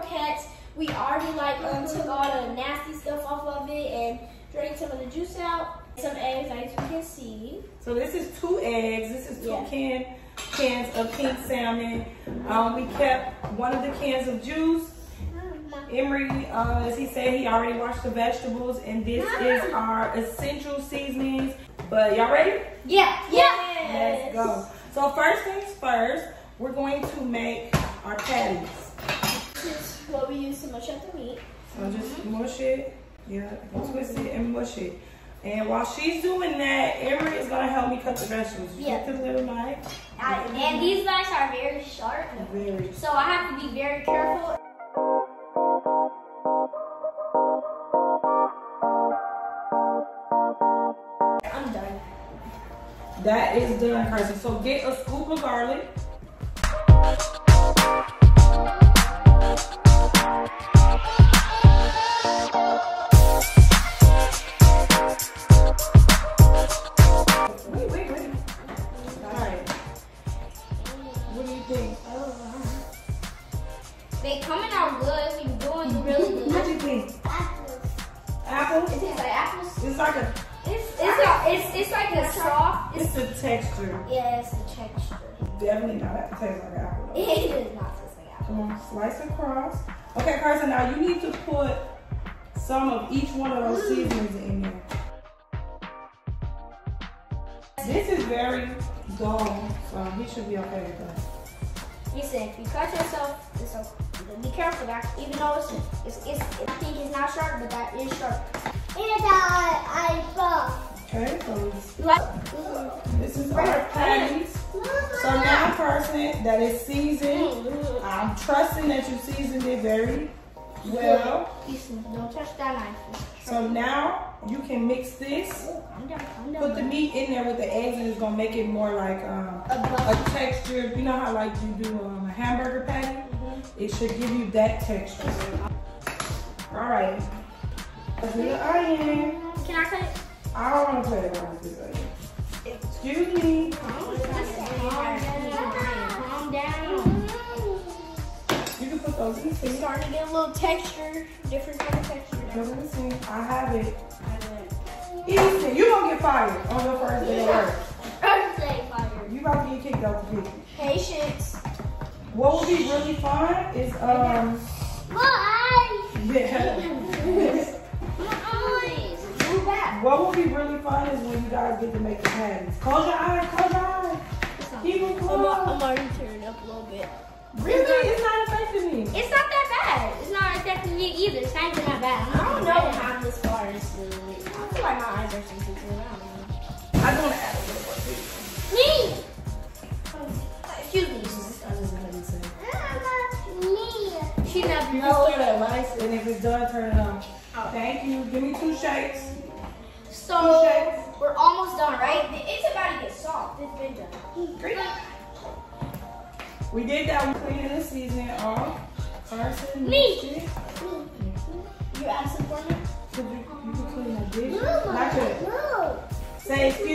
croquettes. We already like um, took all the nasty stuff off of it and drained some of the juice out. Some eggs, as you can see. So this is two eggs. This is two Yeah. can cans of pink salmon. Um, we kept one of the cans of juice. Emery, uh, as he said, he already washed the vegetables, and this is our essential seasonings. But y'all ready? Yeah. Yes. Let's go. So first things first, we're going to make our patties. This is what we use to mush up the meat. So just mush it, yeah, twist it and mush it. And while she's doing that, Emery is gonna help me cut the vegetables. Yeah. Get the little knife. I, and these knives are very sharp, Very. so I have to be very careful. I'm done. That is done, Carson. So get a scoop of garlic. Some of each one of those seasonings in there. This is very dull, so he should be okay with that. Listen, if you cut yourself, it's okay. Be careful that even though it's, it's, it's I think it's not sharp, but that is sharp. And I Okay, so it's- this is our patties. So now, person that is seasoned. Mm-hmm. I'm trusting that you seasoned it very well. Listen, don't touch that knife. So now you can mix this. I'm done. I'm. Put the meat in there with the eggs, and it's gonna make it more like um, a a texture. You know how like you do um, a hamburger patty? It should give you that texture. All right. Let's do the onion. Can I cut it? I don't want to play around with this onion. Excuse me. Calm down. You can put those in the It's starting to get a little texture, different kind of texture. Those in the sink. I have it. Easy. You gonna get fired on your first day of work. Birthday fire. You about to get kicked out the kitchen. Patience. What would be really fun is um. My Yeah. eyes. My eyes. Move back. What would be really fun is when you guys get to make the patties. Close your eyes, close your eyes. Keep them I'm. I'm already turning up a little bit. Really? It's not affecting me. It's not that bad. It's not affecting me either. It's not even that bad. I don't know how this far is. I feel like my eyes are sensitive. I don't know. I just want to add a little more to it. Me. Oh, excuse me. Ah, I just to say. Me. She never You knows. just lights, and if it's done, turn it on. Thank you. Give me two shakes. So we're almost done, right? It's about to get soft. It's been done. Great. We did that. We cleaning the seasoning off. Carson. Me. You some for me? You, you can clean that dish. Not good. No. Say excuse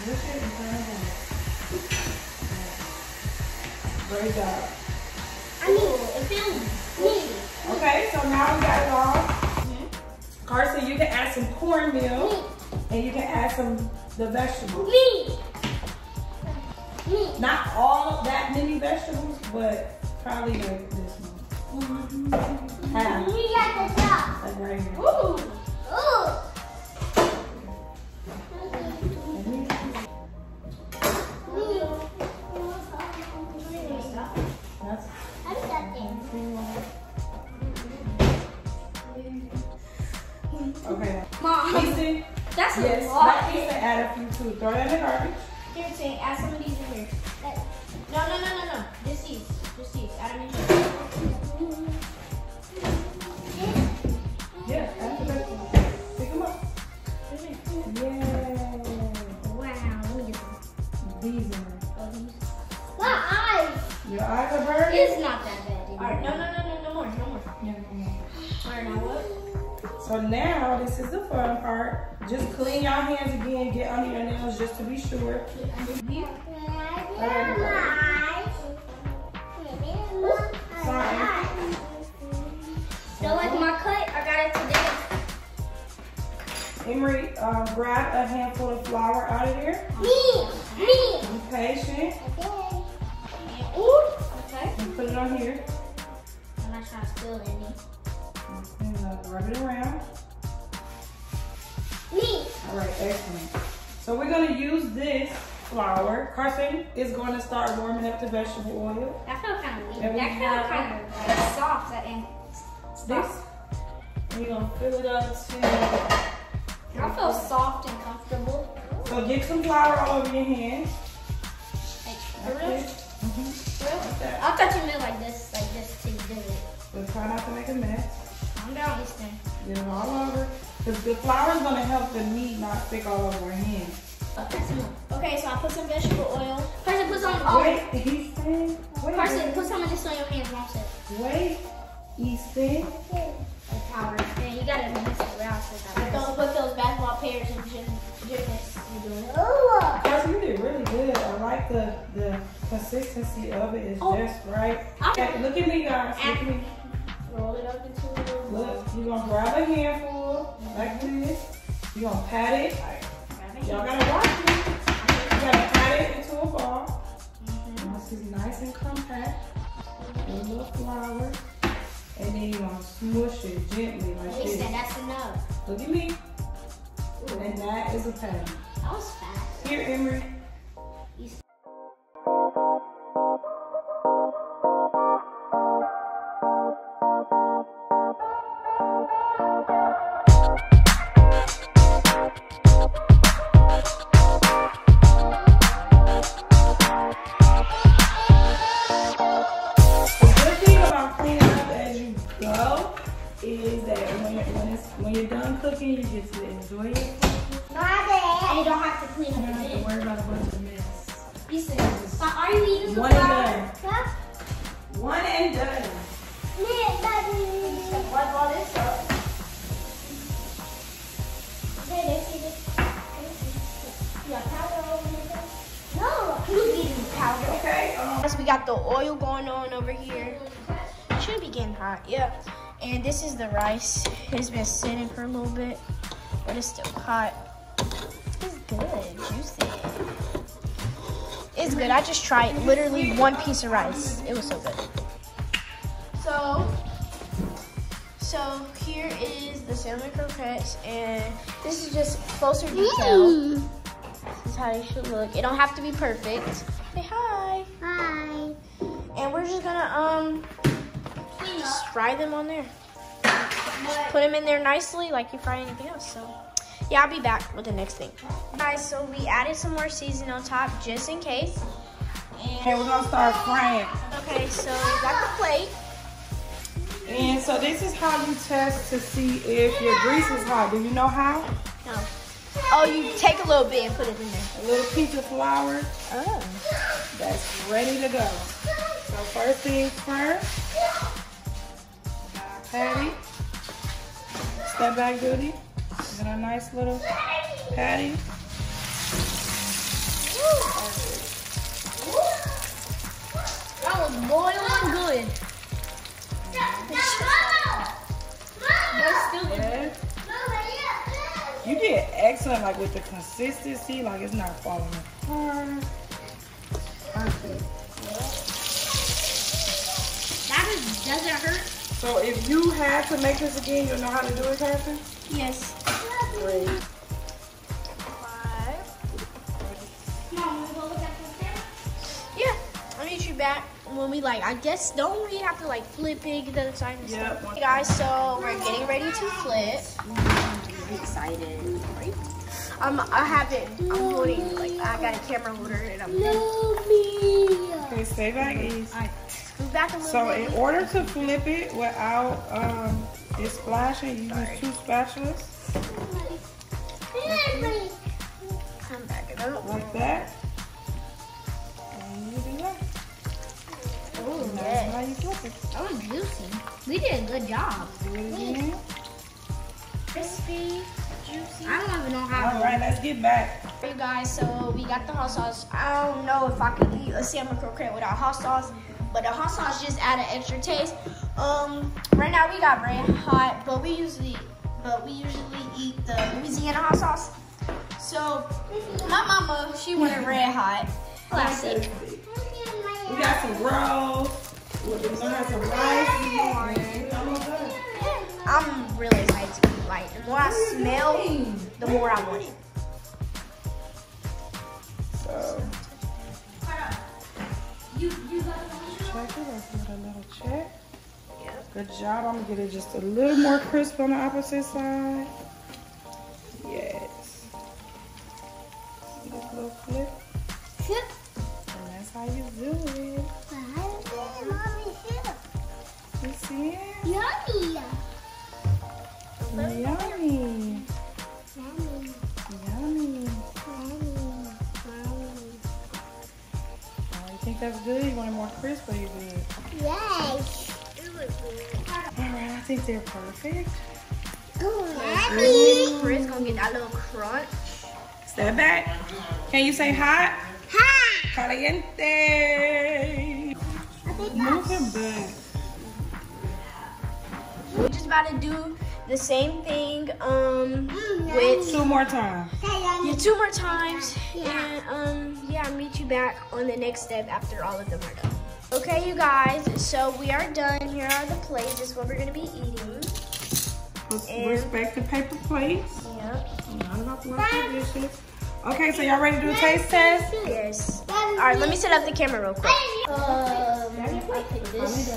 Mush it and turn it. Great job. Okay, so now we got it all. Carson, you can add some cornmeal and you can add some the vegetables. Not all that many vegetables, but probably like this one. Half, like right here. And Here, Tank, add some of these in here. No, no, no, no, no. Just these. Just these. Add them in here. Yeah, add the vegetables. Pick them up. Yeah. Wow, let me get. These are. Oh, these. My eyes. Your eyes are burning? It's not that bad. All right, no, no, no, no, no more, no So now, this is the fun part. Just clean your hands again, get under your nails just to be sure. Here. Don't like my cut? I got it today. Emery, um, grab a handful of flour out of there. Me, me. Be patient So we're gonna use this flour. Carson is going to start warming up the vegetable oil. That felt kind of weird. That felt kind of like, soft and This. You're gonna fill it up to. I feel soft and comfortable. So get some flour all over your hands. Like, for Like real? this. Mhm. For real? Like that. I thought you meant like this, like this to do it. But try not to make a mess. Calm down, Easton. Get it all over. Because the flour is gonna help the meat not stick all over our hands. Okay, so I put some vegetable oil. Carson, put some. Oh, Wait, he's saying. Wait. Carson, put some of this on your hands. Watch it. Wait. he Easton. Like powder. Man, you gotta mix it around so put those basketball players in gym, gymnasts. You? Oh. Guys, you did really good. I like the the consistency of it. It's Oh. just right. Okay, look at me, guys. Look at me. Roll it up into a little Look, you're gonna grab a handful like this. You're gonna pat it. Y'all gotta watch it. You gotta pat it into a ball. Mhm. Once it's nice and compact, a little flour, and then you're gonna smush it gently like said this. that's enough. Look at me. And that is a patty. That was fast. Here, Emery. Got powder all over your face? No. Who's eating powder? Okay. Um, First, we got the oil going on over here. Should be getting hot, yeah. And this is the rice. It's been sitting for a little bit, but it's still hot. It's good, juicy. It's good. I just tried literally one piece of rice. It was so good. So here is the salmon croquettes, and this is just closer detail. This is how they should look. It don't have to be perfect. Say hi. Hi. And we're just gonna um just fry them on there. Just Put them in there nicely like you fry anything else. So yeah, I'll be back with the next thing. Guys, so we added some more seasoning on top just in case. okay, And we're gonna start frying. okay, so we got the plate. So this is how you test to see if your grease is hot. Do you know how? No. Oh, you take a little bit and put it in there. A little piece of flour Oh. that's ready to go. So first things first, patty. Step back, Goody. Get a nice little patty. That was boiling good. Excellent, like with the consistency, like it's not falling apart. Perfect. that is, doesn't hurt. So if you had to make this again, you'll know how to do it, Carson? Yes. Great. Five. Mom, go look at? Yeah. I'll meet you back when we like. I guess don't we have to like flip it, get the other side and Yep. stuff. Hey guys, so we're getting ready to flip. Mm-hmm. Excited. I'm, I have it. I'm holding, like, I got a camera holder and I'm Mommy. Okay, stay back, East. Alright, scoot back a little So bit. in order to flip it without um, it splashing, you use two spatulas Come back it up. like that. And you do that. Oh, And that's yeah. how you flip it. That was juicy. We did a good job. Do it again. Crispy, juicy. I don't even know how. All right, let's get back. You guys, so we got the hot sauce. I don't know if I could eat a salmon croquette without hot sauce, but the hot sauce just add an extra taste. Um, right now we got red hot, but we usually, but we usually eat the Louisiana hot sauce. So my mama, she wanted red hot. Classic. We got some rolls. We're gonna have some rice. and almost done. I'm really excited to eat. Like the more I smell, the more I want it. So check it. Let's give a little check. Good job. I'm gonna get it just a little more crisp on the opposite side. Yes. See this little flip? And that's how you do it. You see it? Yummy. Yummy. Yummy. Oh, you think that's good? You want it more crisp or you good? Yes. I think they're perfect. Yummy. Chris gonna get that little crunch. Step back. Can you say hot? Ha. Caliente. Move him back. We're just about to do the same thing um with Two more times. yeah, two more times and um yeah I'll meet you back on the next step after all of them are done. Okay you guys, so we are done. Here are the plates. This is what we're gonna be eating. Let's And- respect the paper plates. Yep. Not about to dishes. Okay, so y'all ready to do a taste test? Yes. Alright, let me set up the camera real quick. Um, I pick this.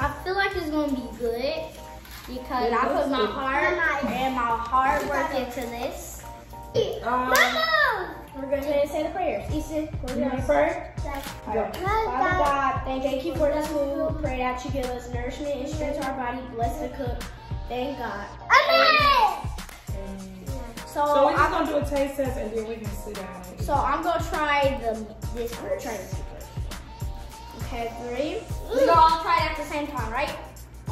I feel like it's gonna be good because I put my heart and my hard work into this. Um, We're gonna go ahead and say the prayers. Easton, close you your want eyes. first? Father God, thank you for this food. Pray that you give us nourishment and strength to our body. Bless the cook. Thank God. So, So we're just I'm, gonna do a taste test and then we can sit down. so I'm gonna try the this first. Try this first. Okay, three. We're gonna all try it at the same time, right?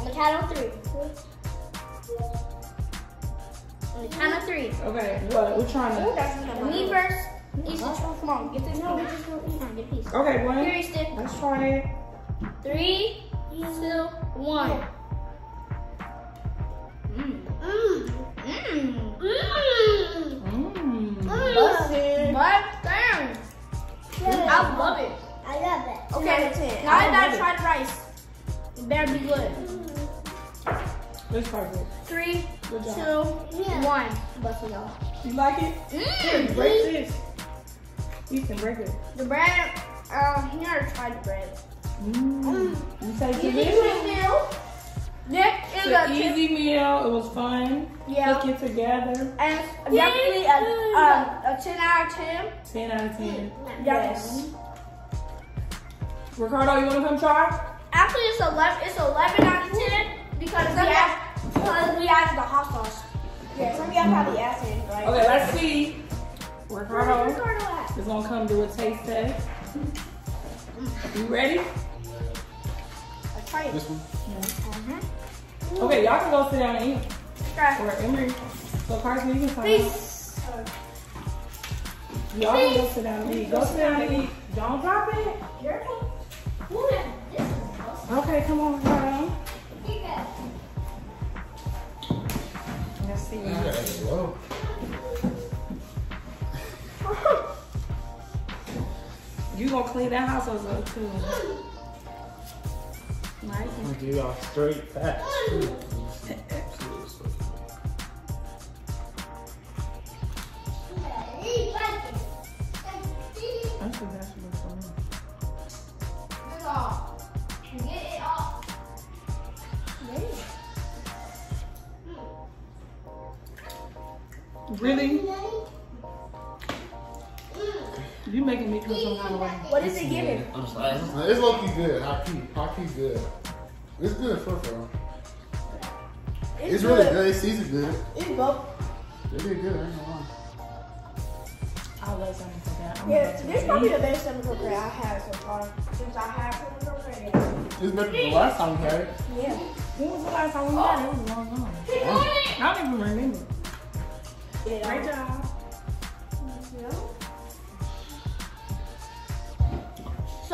On the count of three. On the count of three. Okay, what? We're trying to. Me first. Easton, come on, get this. No, we just gonna eat. Get a piece. Okay, one. Here, Easton. Let's try it. Three, two, one. Mmm. Mm. Mmm. Mm. mm. mm. mm. Mmm. Busted. But damn. I love it. I love it. Okay, now I gotta try rice. It better be good. It's perfect. Three, Good two. Yeah. one. Busted y'all. You like it? Mmm. Break this. You can break it. The bread, um, you never tried the bread. You taste You it? need a meal. Nick It's is a an easy meal. It was fun. Yeah. Cook it together. And definitely a, um, a 10 out of 10. 10 out of 10. Yes. Ricardo, you want to come try? Actually, it's 11, it's 11 out of 10 because we have, because we have the hot sauce. Yeah, some of y'all probably asking, right? Okay, let's see. Ricardo Ricardo at? is going to come do a taste test. You ready? I try it. This one? Mm-hmm. Okay, y'all can go sit down and eat. Try Or Emery. So Carson, you can sign Please. off. Y'all can go sit down and eat. Go sit down and eat. Don't drop it. Careful. Ooh, this is awesome. Okay, come on, Ricardo. See. You gonna clean that house up too. Nice. I'm gonna give y'all straight facts. You making me feel some kind of way. What is it giving? It's low key good. High key. High key good. It's good for for. It's really good. It's seasoned good. It's both. It did good. I ain't gonna lie. I'll let something for that. I'm Yeah, this is probably to the best salmon croquette I had so far. Since I had salmon croquette. It's better than the last time we had it. Yeah. When was the last time we had it? It was a long time. I don't even remember. Yeah. Great job.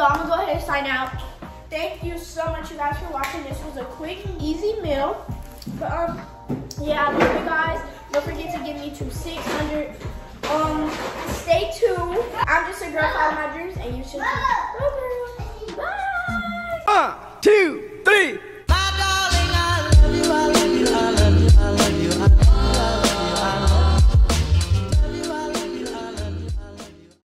So I'm gonna go ahead and sign out. Thank you so much, you guys, for watching. This was a quick easy meal. But um, yeah, I love you guys. Don't forget to give me to 600. Um, stay tuned. I'm just a girl following my dreams, and you should.